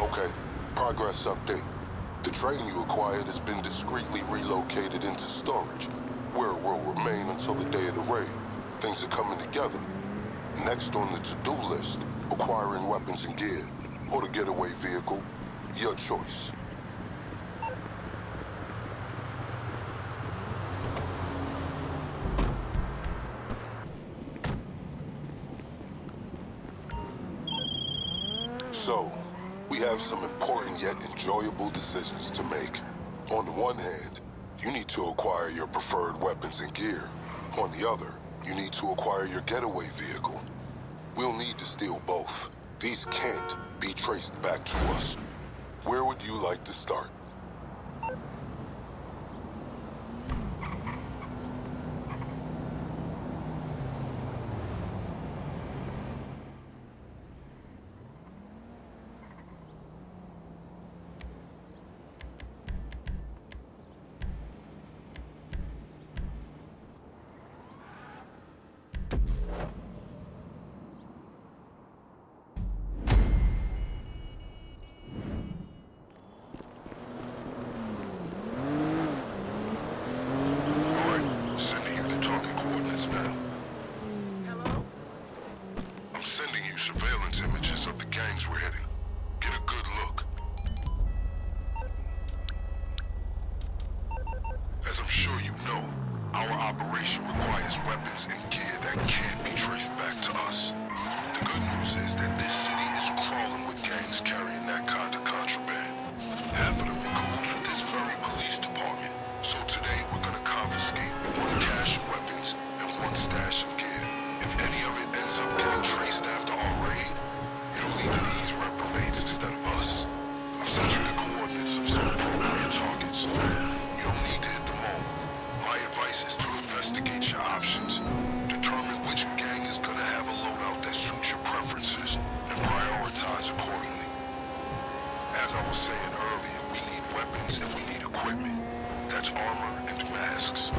Okay, progress update. The train you acquired has been discreetly relocated into storage, where it will remain until the day of the raid. Things are coming together. Next on the to-do list, acquiring weapons and gear, or the getaway vehicle, your choice. So, we have some important yet enjoyable decisions to make. On the one hand, you need to acquire your preferred weapons and gear. On the other, you need to acquire your getaway vehicle. We'll need to steal both. These can't be traced back to us. Where would you like to start? As I was saying earlier, we need weapons and we need equipment. That's armor and masks.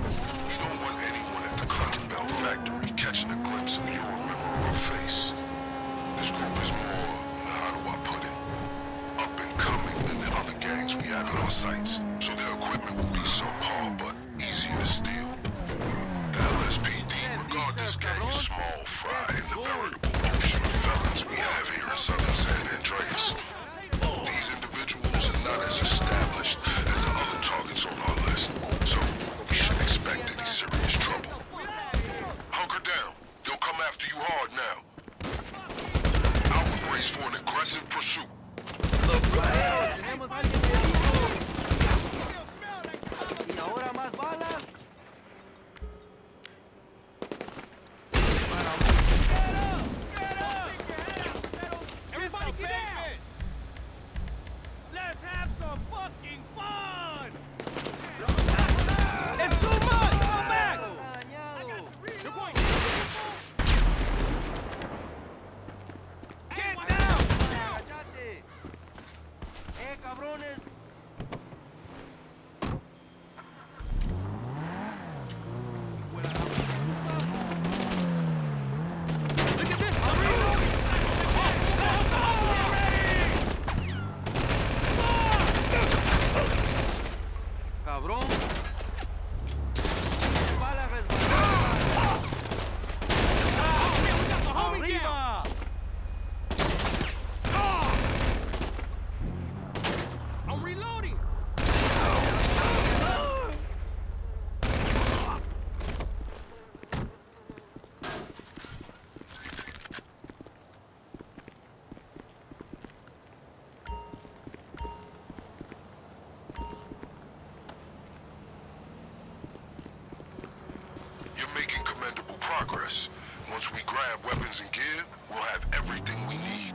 Once we grab weapons and gear, we'll have everything we need.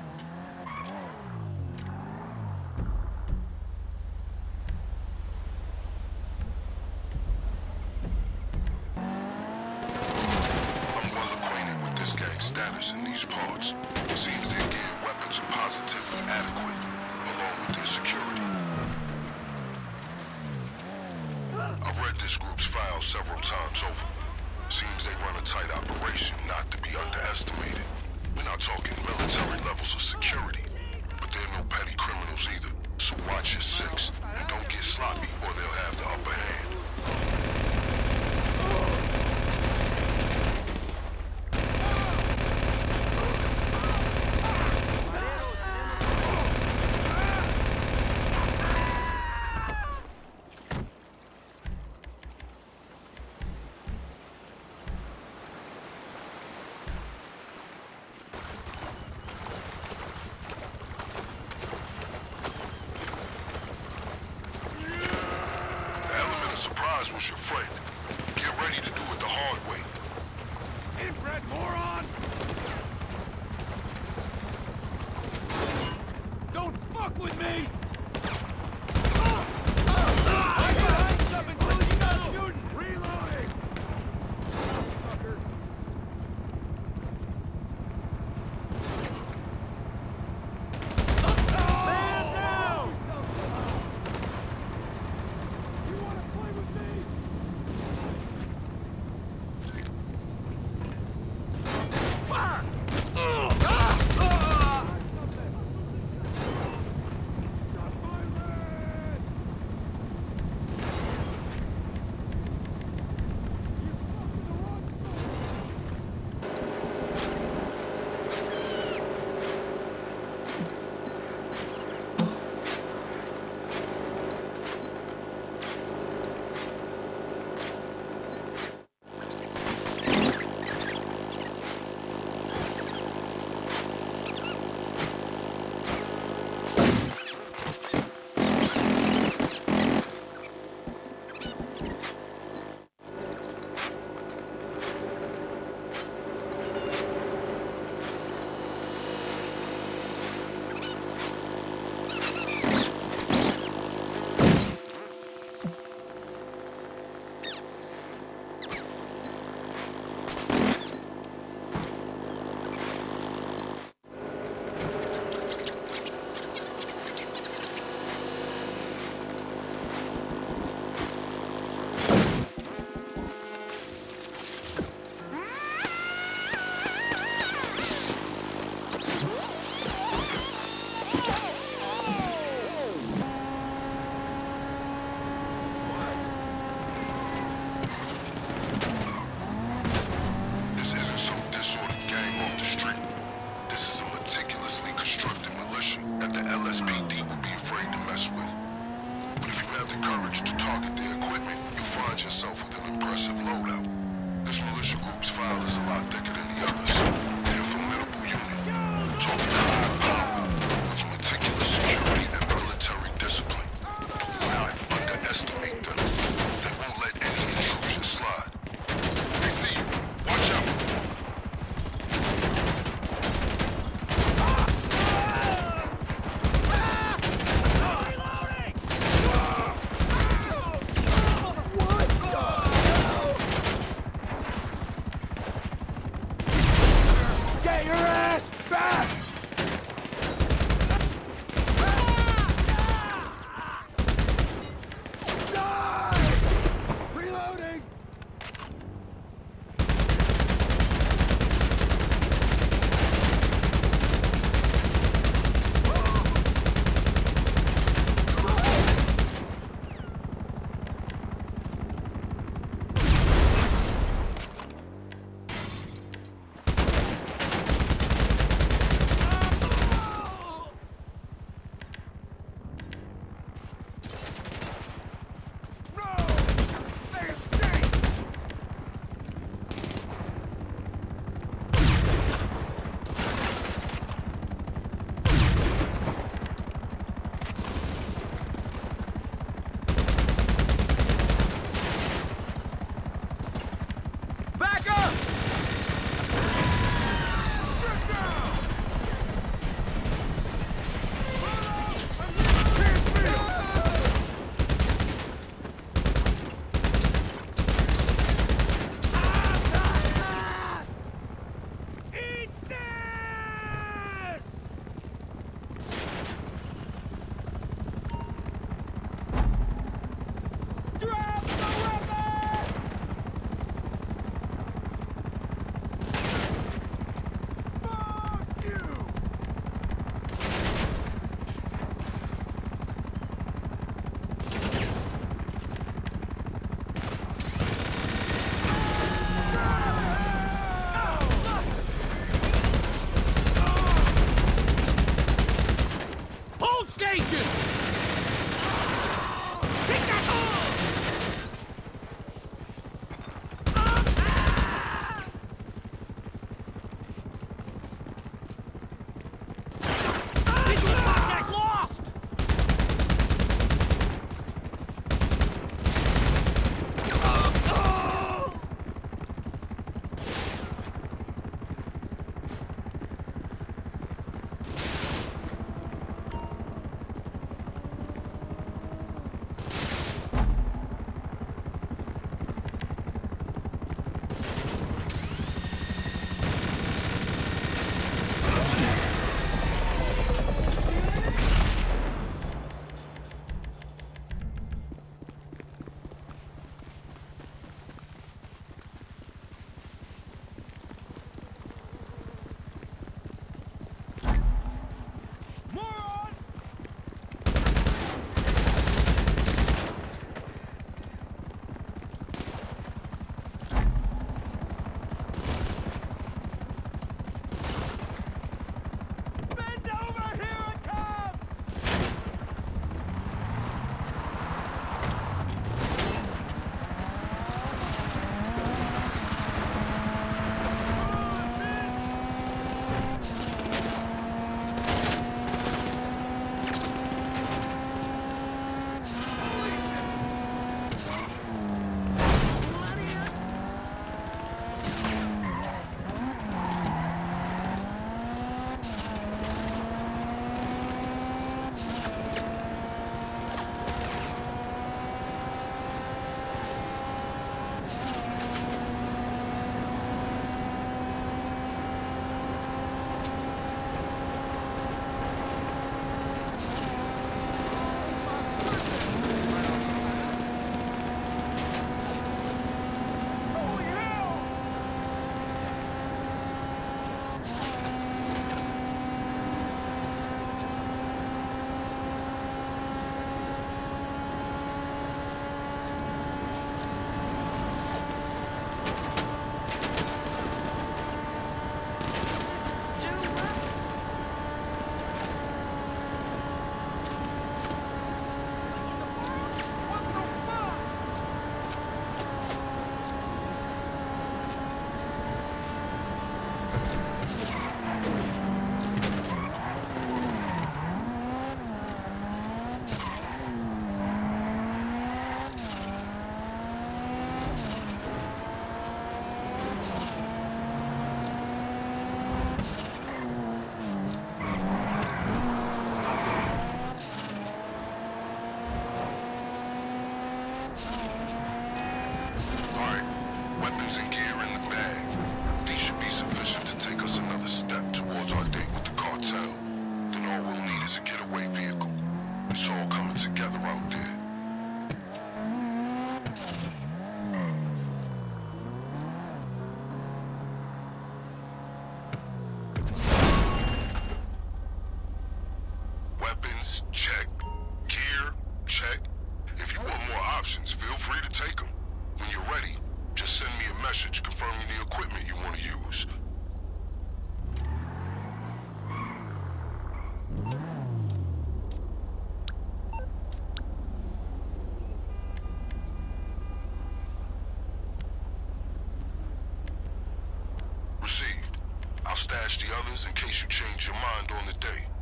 In case you change your mind on the day.